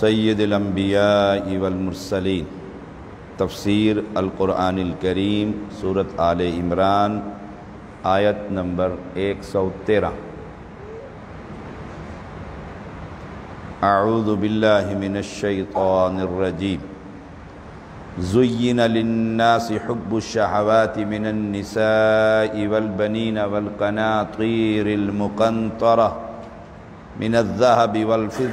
सैद अम्बिया वलमरसलिन तफसीर सूरत आल इमरान, आयत नंबर एक सौ तेरह। मिनश्शैतानिर्रजीम ज़ुय्यिन लिन्नासि हुब्बुश्शहवाति मिनन्निसाइ वल्बनीन वल्क़नातीरिल मिनज़हब वलफ़त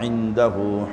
दुनिया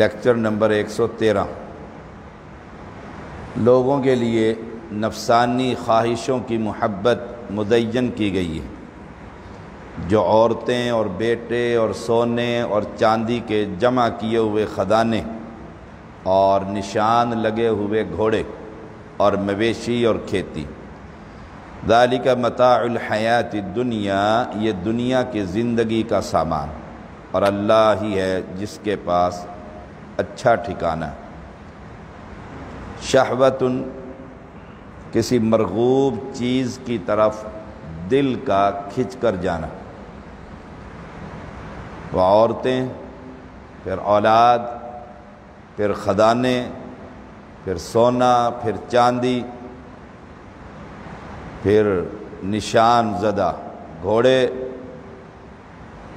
लेक्चर नंबर 113 लोगों के लिए नफसानी ख्वाहिशों की मोहब्बत मुदैन की गई है। जो औरतें और बेटे और सोने और चांदी के जमा किए हुए ख़दाने और निशान लगे हुए घोड़े और मवेशी और खेती। दाली का मताहयात दुनिया, ये दुनिया की ज़िंदगी का सामान। और अल्लाह ही है जिसके पास अच्छा ठिकाना। शहवतन, किसी मरगूब चीज़ की तरफ़ दिल का खिंच कर जाना। वह औरतें, फिर औलाद, फिर खदाने, फिर सोना, फिर चांदी, फिर निशान ज़दा, घोड़े,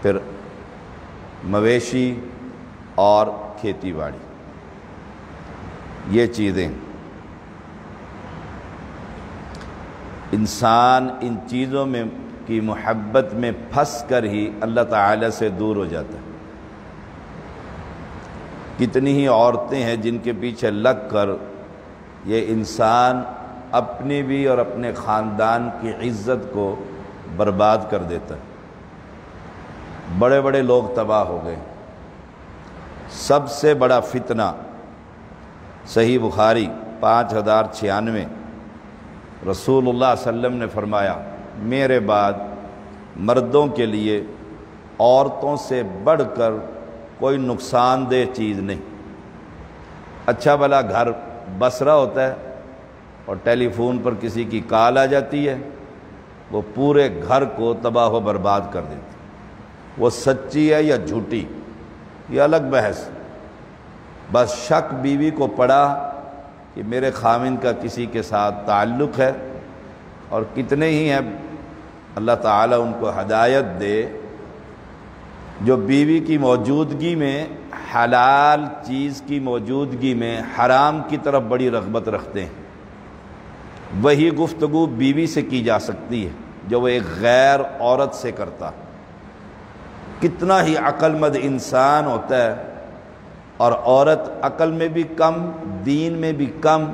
फिर मवेशी और खेती बाड़ी ये चीज़ें। इंसान इन चीज़ों में की मोहब्बत में फंस कर ही अल्लाह ताला से दूर हो जाता है। कितनी ही औरतें हैं जिनके पीछे लग कर ये इंसान अपनी भी और अपने ख़ानदान की इज़्ज़त को बर्बाद कर देता है। बड़े बड़े लोग तबाह हो गए। सबसे बड़ा फितना सही बुखारी पाँच हज़ार छियानवे, रसूलुल्लाह सल्लम ने फरमाया मेरे बाद मर्दों के लिए औरतों से बढ़कर कोई नुकसानदेह चीज़ नहीं। अच्छा भला घर बसरा होता है और टेलीफोन पर किसी की कॉल आ जाती है, वो पूरे घर को तबाह बर्बाद कर देती वो सच्ची है या झूठी, ये अलग बहस बस शक बीवी को पड़ा कि मेरे खामिन का किसी के साथ ताल्लुक़ है और कितने ही हैं अल्लाह ताला उनको हदायत दे, जो बीवी की मौजूदगी में, हलाल चीज़ की मौजूदगी में हराम की तरफ़ बड़ी रगबत रखते हैं। वही गुफ्तगु बीवी से की जा सकती है, जो वो एक गैर औरत से करता। कितना ही अक्लमंद इंसान होता है, और औरत अकल में भी कम, दीन में भी कम,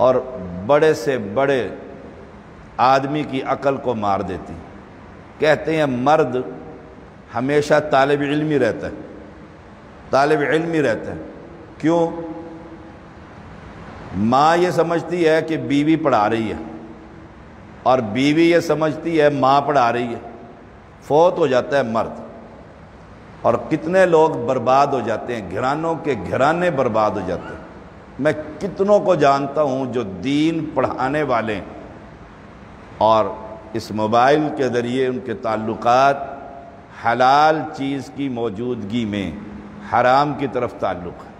और बड़े से बड़े आदमी की अकल को मार देती। कहते हैं, मर्द हमेशा तालब इलमी रहता है। तालब इलमी रहता है। क्यों? माँ ये समझती है कि बीवी पढ़ा रही है और बीवी ये समझती है, माँ पढ़ा रही है। फौत हो जाता है मर्द। और कितने लोग बर्बाद हो जाते हैं, घरानों के घराने बर्बाद हो जाते हैं। मैं कितनों को जानता हूँ जो दीन पढ़ाने वाले और इस मोबाइल के ज़रिए उनके ताल्लुकात हलाल चीज़ की मौजूदगी में हराम की तरफ़ ताल्लुक़ है।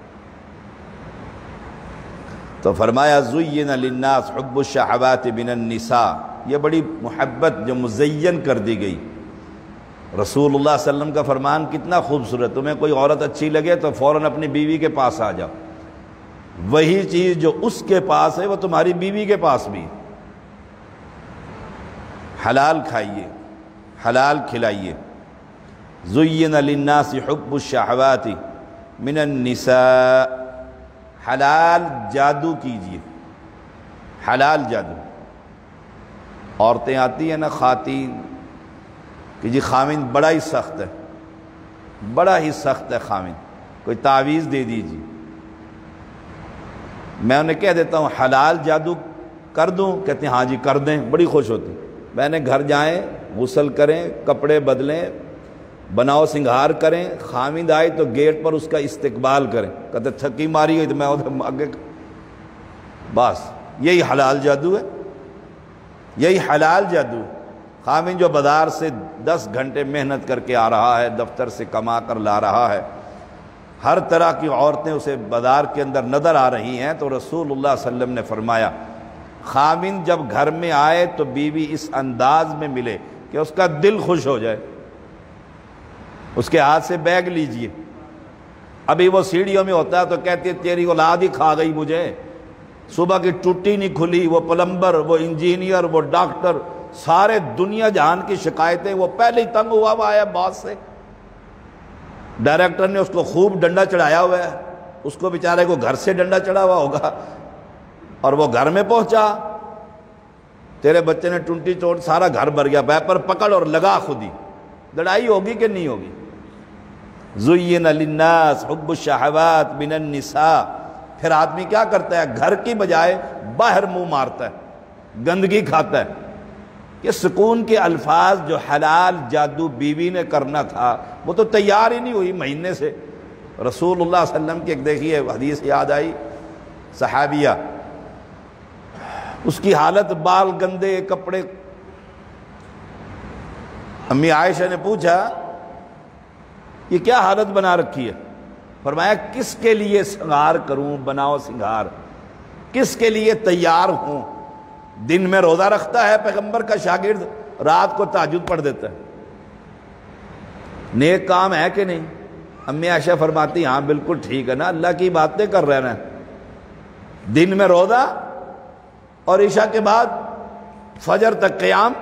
तो फरमाया जुयन लन्नास हब्बुशहवात बिनसा ये बड़ी मोहब्बत जो मुजयन कर दी गई। रसूलुल्लाह सल्लम का फरमान कितना खूबसूरत। तुम्हें कोई औरत अच्छी लगे तो फ़ौरन अपनी बीवी के पास आ जाओ। वही चीज़ जो उसके पास है, वो तुम्हारी बीवी के पास भी है। हलाल खाइए, हलाल खिलाइए। जुयन लन्नास हब्बुशहवाती मिनन्निसा हलाल जादू कीजिए, हलाल जादू। औरतें आती हैं ना खातीन, कि जी खामिन बड़ा ही सख्त है, बड़ा ही सख्त है खामिन। कोई तावीज़ दे दीजिए। मैं उन्हें कह देता हूँ, हलाल जादू कर दूँ? कहते हैं हाँ जी, कर दें, बड़ी खुश होती। मैंने घर जाएँ, गुसल करें, कपड़े बदलें, बनाओ सिंगार करें, खामिद आए तो गेट पर उसका इस्तकबाल करें। कहते, थकी मारी हुई तो मैं उधर आगे बस, यही हलाल जादू है। यही हलाल जादू खामिन जो बाज़ार से दस घंटे मेहनत करके आ रहा है, दफ्तर से कमा कर ला रहा है, हर तरह की औरतें उसे बाज़ार के अंदर नज़र आ रही हैं तो रसूलुल्लाह सल्लम ने फरमाया खामिन जब घर में आए तो बीवी इस अंदाज में मिले कि उसका दिल खुश हो जाए। उसके हाथ से बैग लीजिए। अभी वो सीढ़ियों में होता है तो कहती है, तेरी औलाद ही खा गई मुझे। सुबह की टूटी नहीं खुली, वो प्लम्बर वो इंजीनियर, वो डॉक्टर, सारे दुनिया जहान की शिकायतें, वो पहले ही तंग हुआ हुआ है बॉस से। डायरेक्टर ने उसको खूब डंडा चढ़ाया हुआ है। उसको बेचारे को घर से डंडा चढ़ा हुआ होगा। और वो घर में पहुँचा। तेरे बच्चे ने टूटी चोट, सारा घर भर गया पैपर पकड़ और लगा खुदी लड़ाई होगी कि नहीं होगी? जुयन अलिन्नास हब्ब शहवात निसा। फिर आदमी क्या करता है? घर की बजाय बाहर मुँह मारता है, गंदगी खाता है। कि सुकून के अल्फाज जो हलाल जादू बीवी ने करना था, वो तो तैयार ही नहीं हुई महीने से। रसूलुल्लाह सल्लम की एक देखिए हदीस याद आई, सहाबिया उसकी हालत, बाल गंदे, कपड़े। अम्मी आयशा ने पूछा, ये क्या हालत बना रखी है? फरमाया, किसके लिए श्रृंगार करूँ? बनाओ सिंगार। किसके लिए तैयार हूँ? दिन में रोजा रखता है पैगंबर का शागिर्द, रात को ताजुद पढ़ देता है। नेक काम है कि नहीं? अम्मी आशा फरमाती हाँ बिल्कुल ठीक है ना, अल्लाह की बातें कर रहे ना। दिन में रोजा और ईशा के बाद फजर तक क्याम।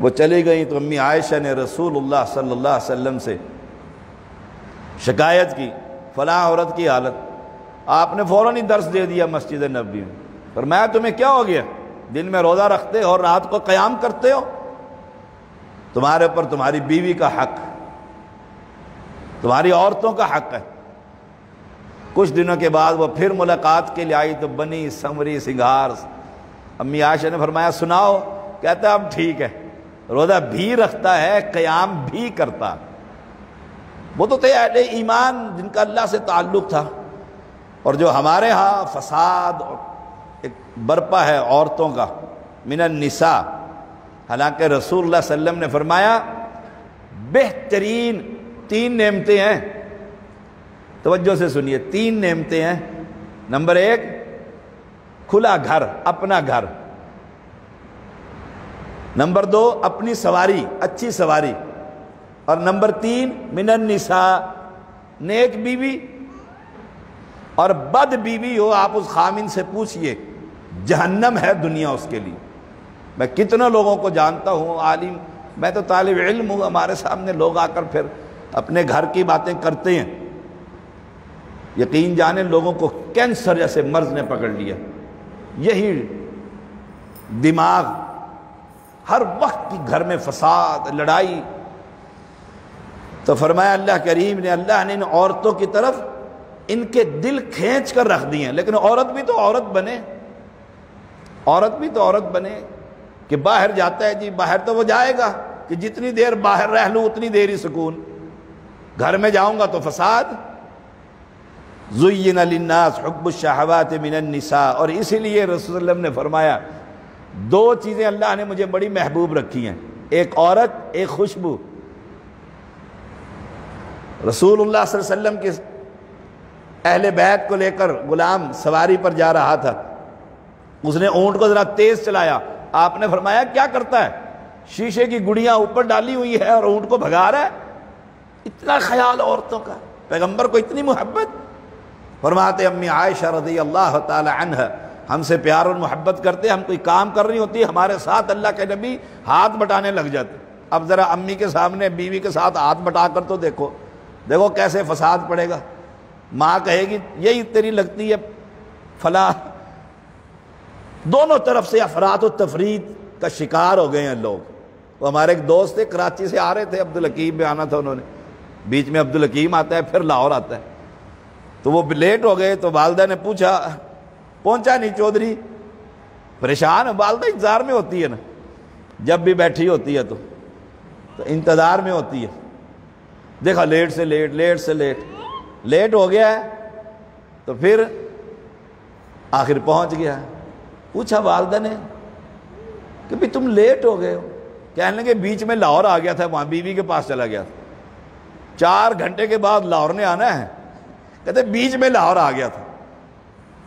वो चली गई तो अम्मी आयशा ने रसूलुल्लाह सल्लल्लाहु अलैहि वसल्लम से शिकायत की फलां औरत की हालत। आपने फ़ौरन ही दर्श दे दिया मस्जिद नबी में। पर मैं तुम्हें क्या हो गया? दिन में रोज़ा रखते हो और रात को क़याम करते हो? तुम्हारे ऊपर तुम्हारी बीवी का हक तुम्हारी औरतों का हक है। कुछ दिनों के बाद वो फिर मुलाकात के लिए आई तो बनी समरी सिंगार। अम्मी आशा ने फरमाया, सुनाओ। कहता अब ठीक है। रोज़ा भी रखता है, क़याम भी करता। वो तो थे अहले ईमान जिनका अल्लाह से ताल्लुक़ था। और जो हमारे यहाँ फसाद एक बरपा है औरतों का, मिनन निसा। हालाँकि रसूल सल्लम ने फरमाया, बेहतरीन तीन नेमतें हैं। तवज्जो से सुनिए, तीन नेमतें हैं। नंबर एक, खुला घर, अपना घर। नंबर दो, अपनी सवारी, अच्छी सवारी। और नंबर तीन, मिनन निसा, नेक बीवी। और बद बीवी हो, आप उस खामिन से पूछिए, जहन्नम है दुनिया उसके लिए। मैं कितने लोगों को जानता हूँ, आलिम, मैं तो तालब इल्म हूँ, हमारे सामने लोग आकर फिर अपने घर की बातें करते हैं। यकीन जाने लोगों को कैंसर जैसे मर्ज ने पकड़ लिया। यही दिमाग हर वक्त की घर में फसाद, लड़ाई। तो फरमाया, अल्लाह करीम ने, अल्लाह ने इन औरतों की तरफ़ इनके दिल खींच कर रख दिए लेकिन औरत भी तो औरत बने। औरत भी तो औरत बने कि बाहर जाता है जी, बाहर तो वो जाएगा कि जितनी देर बाहर रह लूँ, उतनी देर ही सुकून। घर में जाऊँगा तो फसाद। जुयन अलिन्नास हब्बुशहवात मिनन्निसा और इसीलिए रसूल ने फरमाया, दो चीज़ें अल्लाह ने मुझे बड़ी महबूब रखी हैं। एक औरत, एक खुशबू। रसूलुल्लाह वसल्लम के अहले बैत को लेकर गुलाम सवारी पर जा रहा था। उसने ऊँट को ज़रा तेज़ चलाया। आपने फरमाया, क्या करता है? शीशे की गुड़ियाँ ऊपर डाली हुई है और ऊँट को भगा रहा है? इतना ख्याल औरतों का। पैगंबर को इतनी मोहब्बत। फरमाते, अम्मी आयशा रदी अल्लाह तह हमसे प्यार और मोहब्बत करते, हम कोई काम कर रही होती, हमारे साथ अल्लाह के नबी हाथ बटाने लग जाते। अब ज़रा अम्मी के सामने, बीवी के साथ हाथ बटा कर तो देखो। देखो कैसे फसाद पड़ेगा। माँ कहेगी, यही तेरी लगती है, फला। दोनों तरफ़ से अफरात और तफरीद का शिकार हो गए हैं लोग। वो हमारे एक दोस्त थे कराची से आ रहे थे, अब्दुल हकीम में आना था उन्होंने। बीच में अब्दुल हकीम आता है, फिर लाहौर आता है। तो वो लेट हो गए तो वालदा ने पूछा पहुँचा नहीं चौधरी? परेशान वालदा इंतज़ार में होती है ना। जब भी बैठी होती है तो, तो इंतज़ार में होती है। देखा लेट से लेट लेट से लेट। लेट हो गया है तो फिर आखिर पहुँच गया पूछा वालदा ने कि भाई तुम लेट हो गए हो। कहने लगे बीच में लाहौर आ गया था वहाँ बीवी के पास चला गया था। चार घंटे के बाद लाहौर ने आना है। कहते, बीच में लाहौर आ गया था।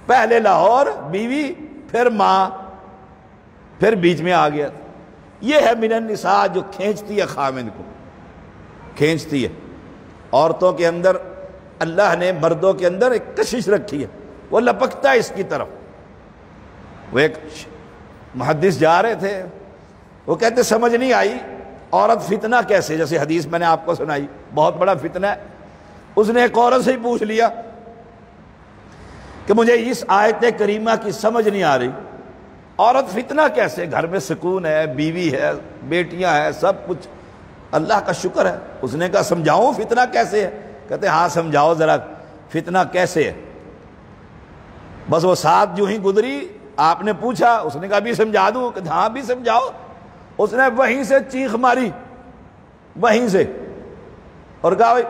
पहले लाहौर, बीवी, फिर माँ, फिर बीच में आ गया था। यह है मिनन निसा जो खींचती है खामिन को। खींचती है। औरतों के अंदर, अल्लाह ने मर्दों के अंदर एक कशिश रखी है। वो लपकता है इसकी तरफ़। वो एक मुहदस जा रहे थे। वो कहते, समझ नहीं आई, औरत फितना कैसे? जैसे हदीस मैंने आपको सुनाई, बहुत बड़ा फितना है। उसने एक औरत से ही पूछ लिया कि मुझे इस आयत करीमा की समझ नहीं आ रही। औरत फितना कैसे? घर में सुकून है, बीवी है, बेटियाँ हैं, सब कुछ। अल्लाह का शुक्र है। उसने कहा समझाओ फितना कैसे है? कहते हाँ समझाओ जरा, फितना कैसे है? बस वो साथ जो ही गुजरी, आपने पूछा, उसने कहा भी समझा दू? हाँ भी समझाओ। उसने वहीं से चीख मारी, वहीं से। और कहा, भाई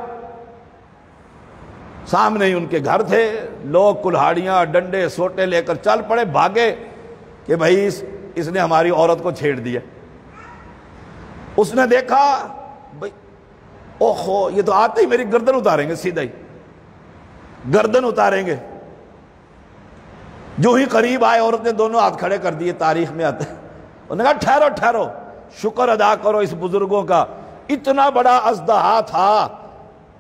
सामने ही उनके घर थे। लोग कुल्हाड़ियाँ डंडे सोटे लेकर चल पड़े भागे कि भाई इस, इसने हमारी औरत को छेड़ दिया। उसने देखा भाई ओहो ये तो आते ही मेरी गर्दन उतारेंगे सीधा ही। गर्दन उतारेंगे। जो ही करीब आए औरत ने दोनों हाथ खड़े कर दिए तारीख में आते। उन्होंने कहा ठहरो ठहरो। शुक्र अदा करो इस बुज़ुर्गों का। इतना बड़ा अजदहा था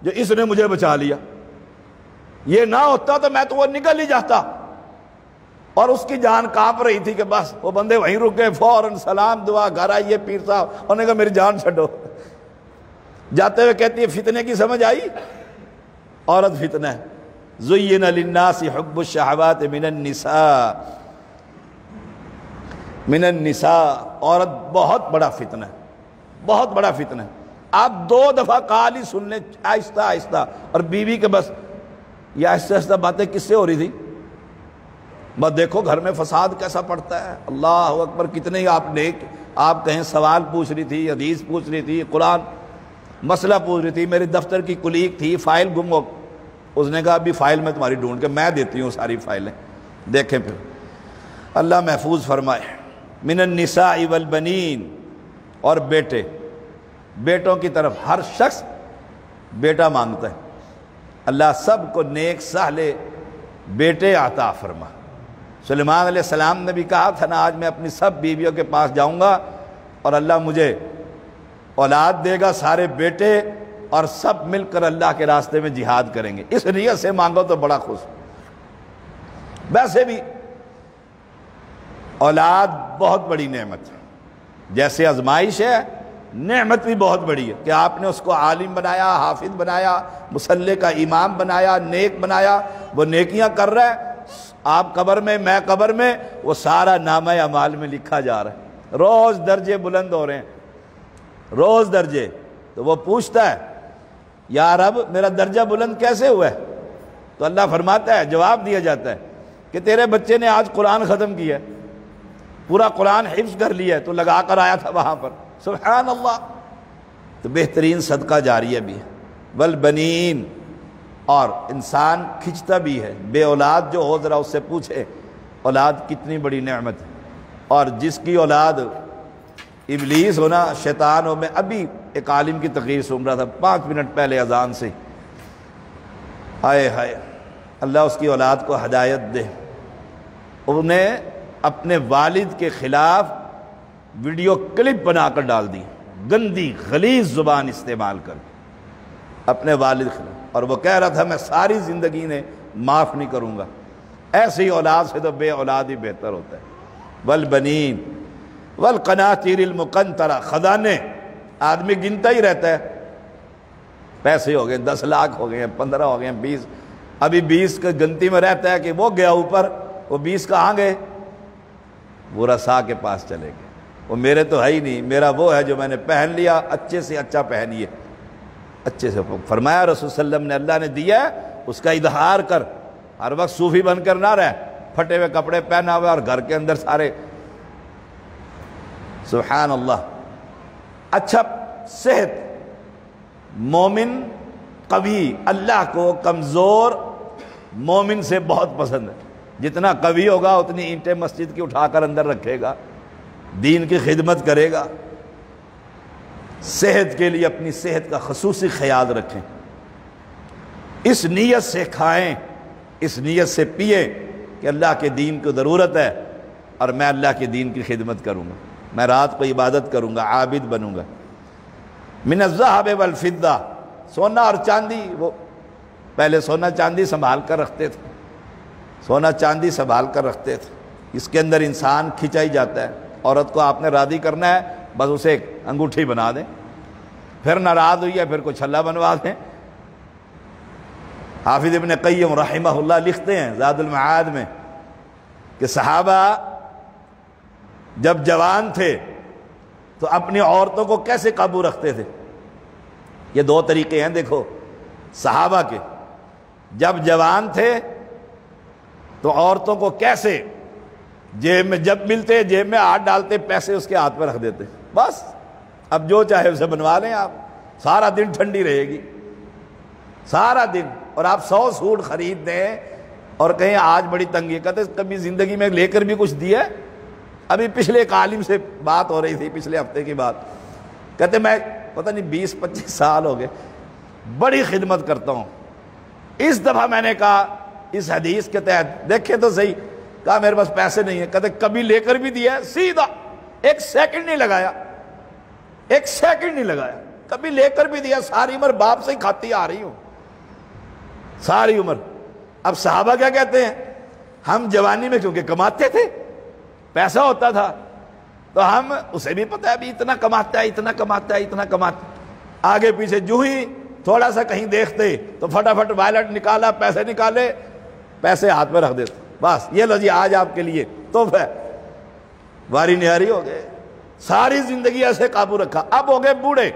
जो इसने मुझे बचा लिया। ये ना होता तो मैं तो वो निकल ही जाता। और उसकी जान काँप रही थी कि बस, वो बंदे वहीं रुक गए, फ़ौरन सलाम, दुआ, घर आइए पीर साहब। उन्होंने कहा, मेरी जान छो जाते हुए कहती है, फितने की समझ आई? औरत फितना। है जुयन लिन्नासी हब्बु निसा। मिनन निसा, औरत बहुत बड़ा फितना। है बहुत बड़ा फितना। है आप दो दफ़ा काल ही सुन आहिस्ता आहिस्ता। और बीवी के बस ये आहिस्ता आहिस्ता बातें किससे हो रही थी? बस देखो घर में फसाद कैसा पड़ता है। अल्लाह अकबर, कितने आप नेक, आप कहें सवाल पूछ रही थी, हदीस पूछ रही थी, कुरान, मसला पूछ रही थी, मेरी दफ्तर की कुलीग थी, फ़ाइल गुम हो, उसने कहा, अभी फ़ाइल में तुम्हारी ढूंढ के, मैं देती हूँ सारी फाइलें, देखें फिर। अल्लाह महफूज फरमाए, मिनन निसा इवल बनीन। और बेटे, बेटों की तरफ़ हर शख्स बेटा माँगता है। अल्लाह सबको नेक, सहले बेटे आता फरमा। सलेमान सलाम ने भी कहा था ना, आज मैं अपनी सब बीवियों के पास जाऊँगा और अल्लाह मुझे औलाद देगा, सारे बेटे और सब मिलकर अल्लाह के रास्ते में जिहाद करेंगे। इस नीयत से मांगो तो बड़ा खुश। वैसे भी औलाद बहुत बड़ी नेमत है। जैसे आजमाइश है नेमत भी बहुत बड़ी है कि आपने उसको आलिम बनाया, हाफिज बनाया, मुसल्ले का इमाम बनाया, नेक बनाया। वो नेकियाँ कर रहा है। आप कबर में, मैं कबर में, वो सारा नाम अमाल में लिखा जा रहा है। रोज दर्जे बुलंद हो रहे हैं। रोज दर्जे। तो वो पूछता है यार अब मेरा दर्जा बुलंद कैसे हुआ है? तो अल्लाह फरमाता है, जवाब दिया जाता है कि तेरे बच्चे ने आज कुरान ख़त्म किया पूरा कुरान हिफ्स कर लिया है। तो लगा कर आया था वहाँ पर। सुबहान अल्लाह तो बेहतरीन सदका जारी भी है बल बनीन। और इंसान खिंचता भी है। बे औलाद जो हो, ज़रा उससे पूछे, औलाद कितनी बड़ी नमत है। और जिसकी औलाद इबलीस होना, शैतान हो, मैं अभी एक आलिम की तकरीर सुन रहा था, पाँच मिनट पहले अजान से। हाय हाय। अल्लाह उसकी औलाद को हदायत दे। उन्हें अपने वालिद के ख़िलाफ़ वीडियो क्लिप बनाकर डाल दी। गंदी, गलीज ज़ुबान इस्तेमाल कर। अपने वालिद खिलाफ और वो कह रहा था, मैं सारी ज़िंदगी ने माफ़ नहीं करूँगा। ऐसी औलाद से तो बे औलाद ही बेहतर होता है। वल बनीन, वल कनातिर मुकन तरा खजाने, आदमी गिनता ही रहता है। पैसे हो गए, दस लाख हो गए, पंद्रह हो गए, बीस। अभी बीस के गिनती में रहता है कि वो गया ऊपर, वो बीस कहाँ गए? वो रसा के पास चले गए। वो मेरे तो है ही नहीं, मेरा वो है जो मैंने पहन लिया, अच्छे से अच्छा पहनिए। अच्छे से फरमाया रसोल्लम ने, अल्लाह ने दिया उसका इजहार कर। हर वक्त सूफी बनकर ना रहे, फटे हुए कपड़े पहना हुए और घर के अंदर सारे। सुबहान अल्लाह अच्छा सेहत, मोमिन कवि अल्लाह को कमज़ोर, मोमिन से बहुत पसंद है। जितना कवि होगा, उतनी ईंटें मस्जिद की उठाकर अंदर रखेगा। दीन की खिदमत करेगा। सेहत के लिए अपनी सेहत का खसूसी ख्याल रखें। इस नीयत से खाएँ, इस नीयत से पिए कि अल्लाह के दीन को ज़रूरत है और मैं अल्लाह के दीन की खिदमत करूँगा। मैं रात को इबादत करूँगा, आबिद बनूँगा। मिनज़ाहब वलफ़िदा सोना और चांदी, वो पहले सोना चांदी संभाल कर रखते थे। सोना चांदी संभाल कर रखते थे। इसके अंदर इंसान खिंचाई जाता है। औरत को आपने राधी करना है, बस उसे एक अंगूठी बना दें। फिर नाराज़ हुई है फिर कोई छल्ला बनवा दें। हाफिज इबन कईम रहीमहुल्लाह लिखते हैं ज़ादुलमआद में कि सहाबा जब जवान थे तो अपनी औरतों को कैसे काबू रखते थे? ये दो तरीके हैं, देखो, सहाबा के। जब जवान थे तो औरतों को कैसे जेब में जब मिलते, जेब में हाथ डालते, पैसे उसके हाथ में रख देते। बस। अब जो चाहे उसे बनवा लें आप। सारा दिन ठंडी रहेगी। सारा दिन। और आप सौ सूट खरीद दें और कहें, आज बड़ी तंगी कहते कभी ज़िंदगी में लेकर भी कुछ दिया अभी पिछले एक आलिम से बात हो रही थी, पिछले हफ़्ते की बात। कहते, मैं पता नहीं, बीस, पच्चीस साल हो गए। बड़ी खिदमत करता हूँ। इस दफ़ा मैंने कहा, इस हदीस के तहत देखे तो सही कहा, मेरे पास पैसे नहीं है। कहते, कभी लेकर भी दिया सीधा। एक सेकंड नहीं लगाया। एक सेकंड नहीं लगाया। कभी लेकर भी दिया, सारी उम्र बाप से ही खाती आ रही हूँ। सारी उम्र। अब साहबा क्या कहते हैं? हम जवानी में क्योंकि कमाते थे, पैसा होता था तो हम, उसे भी पता है, अभी इतना कमाता है, इतना कमाता है, इतना कमाता आगे पीछे जू ही, थोड़ा सा कहीं देखते तो फटाफट वायलट निकाला, पैसे निकाले, पैसे हाथ में रख देते। बस, ये लो जी, आज आपके लिए तो वारी निहारी हो गए। सारी ज़िंदगी ऐसे काबू रखा। अब हो गए बूढ़े।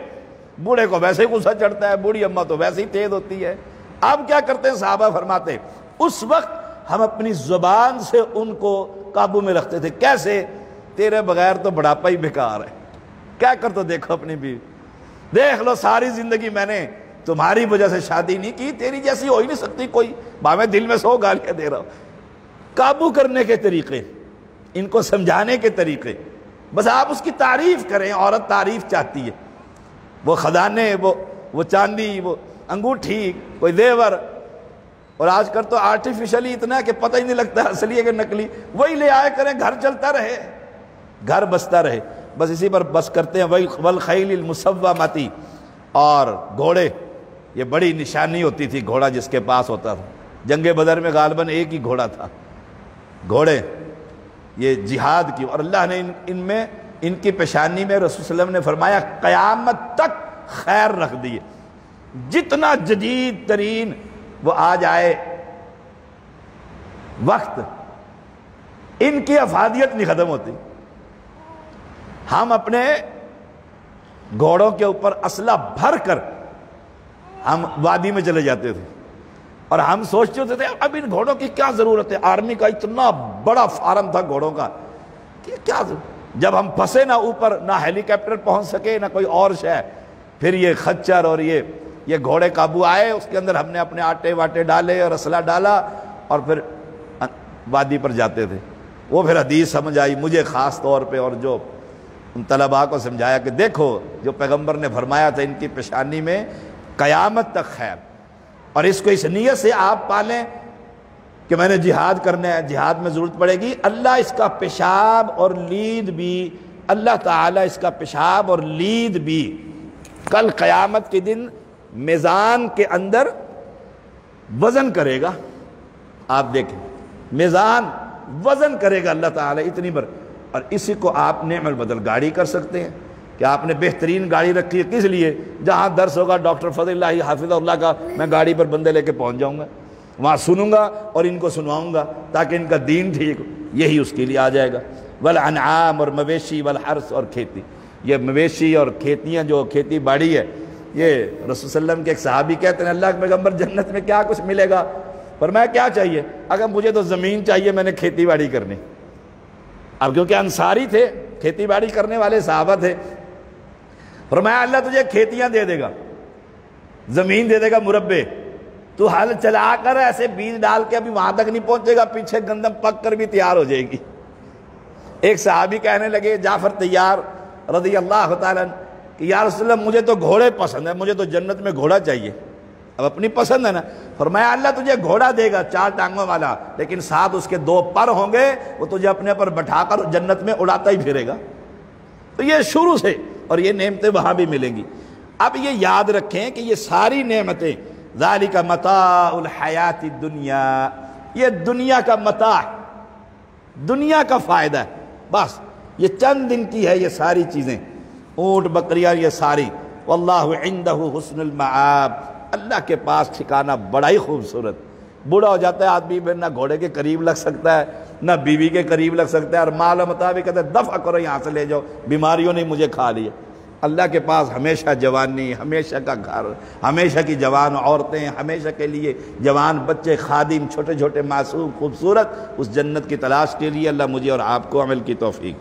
बूढ़े को वैसे ही गुस्सा चढ़ता है, बूढ़ी अम्मा तो वैसे ही तेज होती है। अब क्या करते हैं साहबा फरमाते उस वक्त हम अपनी ज़ुबान से उनको काबू में रखते थे। कैसे? तेरे बगैर तो बुढ़ापा ही बेकार है। क्या कर तो देखो अपनी बीवी। देख लो, सारी ज़िंदगी मैंने तुम्हारी वजह से शादी नहीं की, तेरी जैसी हो ही नहीं सकती कोई। भावे दिल में सो गालियाँ दे रहा हूँ। काबू करने के तरीके, इनको समझाने के तरीके। बस आप उसकी तारीफ़ करें, औरत तारीफ़ चाहती है। वो खदाने, वो वो चांदी, वो अंगूठी, कोई देवर और आजकल तो आर्टिफिशियली इतना कि पता ही नहीं लगता असली है कि नकली। वही ले आए करें, घर चलता रहे। घर बसता रहे। बस इसी पर बस करते हैं, वही वल खैल मुसवा माती। और घोड़े, ये बड़ी निशानी होती थी घोड़ा जिसके पास होता था। जंगे बदर में गालबन एक ही घोड़ा था। घोड़े, ये जिहाद की, और अल्लाह ने इन, इनमें, इनकी पेशानी में रसूल ने फरमाया, क़यामत तक खैर रख दिए। जितना जदीद तरीन वो आ जाए, वक्त, इनकी अफादियत नहीं ख़त्म होती। हम अपने घोड़ों के ऊपर असला भर कर हम वादी में चले जाते थे। और हम सोचते होते थे, अब इन घोड़ों की क्या ज़रूरत है? आर्मी का इतना बड़ा फार्म था घोड़ों का कि क्या जब हम फंसे ना ऊपर, ना हेलीकॉप्टर पहुँच सके, ना कोई और शह फिर ये खच्चर और ये ये घोड़े काबू आए, उसके अंदर हमने अपने आटे वाटे डाले और असला डाला और फिर वादी पर जाते थे। वो फिर हदीस समझ आई मुझे ख़ास तौर पे और जो उन तलबा को समझाया कि देखो, जो पैगंबर ने फरमाया था इनकी पेशानी में, क़यामत तक खैर। और इसको इस नीयत से आप पालें कि मैंने जिहाद करना है, जिहाद में ज़रूरत पड़ेगी। अल्लाह इसका पेशाब और लीद भी, अल्लाह ताला इसका पेशाब और लीद भी कल क़यामत के दिन मेज़ान के अंदर वज़न करेगा। आप देखें, मेज़ान वज़न करेगा अल्लाह ताला इतनी बार और इसी को आप नेमल बदल गाड़ी कर सकते हैं। कि आपने बेहतरीन गाड़ी रखी है, किस लिए? जहाँ दर्स होगा, डॉक्टर फजल्ला हाफिज़ल्ला का, मैं गाड़ी पर बंदे लेके पहुँच जाऊँगा। वहाँ सुनूँगा और इनको सुनवाऊँगा, ताकि इनका दीन ठीक यही उसके लिए आ जाएगा। वल अनाम और मवेशी, वल हर्स और खेती। ये मवेशी और खेतियाँ, जो खेती बाड़ी है, ये रसोल्लम के एक सहाबी कहते हैं, अल्लाह के पैगंबर जन्नत में क्या कुछ मिलेगा? पर मैं क्या चाहिए? अगर मुझे तो ज़मीन चाहिए, मैंने खेती बाड़ी करनी। अब क्योंकि अंसारी थे, खेती बाड़ी करने वाले साहबा थे फरमाया, अल्लाह तुझे खेतियाँ दे देगा, ज़मीन दे देगा मुरब्बे। तू हल चला कर ऐसे बीज डाल के अभी वहाँ तक नहीं पहुंचेगा, पीछे गंदम पक कर भी तैयार हो जाएगी। एक साहबी कहने लगे, जाफ़र तैयार रदी अल्लाह कि यार मुझे तो घोड़े पसंद है, मुझे तो जन्नत में घोड़ा चाहिए। अब अपनी पसंद है ना? फरमाया, अल्लाह तुझे घोड़ा देगा, चार टांगों वाला, लेकिन साथ उसके दो पर होंगे, वो तुझे अपने पर बैठाकर जन्नत में उड़ाता ही फिरेगा। तो ये शुरू से और ये नेमतें वहाँ भी मिलेंगी। अब ये याद रखें कि ये सारी नेमतें जाली का मता हयाती दुनिया, ये दुनिया का मता दुनिया का फ़ायदा है। बस, ये चंद दिन की है ये सारी चीज़ें। ऊँट, बकरियाँ, ये सारी। अल्लाह हुसन अल्लाह के पास ठिकाना बड़ा ही खूबसूरत। बूढ़ा हो जाता है आदमी, फिर ना घोड़े के करीब लग सकता है ना बीवी के करीब लग सकता है, और माल मुताबिक कहते दफ़ा करो, यहाँ से ले जाओ। बीमारियों ने मुझे खा लिया। अल्लाह के पास हमेशा जवानी हमेशा का घर, हमेशा की जवान औरतें, हमेशा के लिए जवान बच्चे, खादिम छोटे छोटे मासूम, खूबसूरत, उस जन्नत की तलाश के लिए अल्लाह मुझे और आपको अमल की तोफ़ी